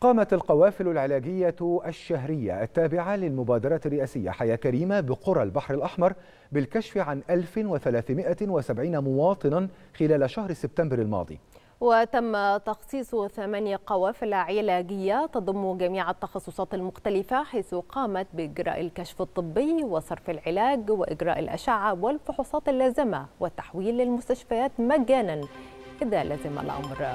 قامت القوافل العلاجية الشهرية التابعة للمبادرة الرئاسية حياة كريمة بقرى البحر الأحمر بالكشف عن 1370 مواطنا خلال شهر سبتمبر الماضي. وتم تخصيص ثمانية قوافل علاجية تضم جميع التخصصات المختلفة حيث قامت بإجراء الكشف الطبي وصرف العلاج وإجراء الأشعة والفحوصات اللازمة والتحويل للمستشفيات مجانا. إذا لزم الأمر.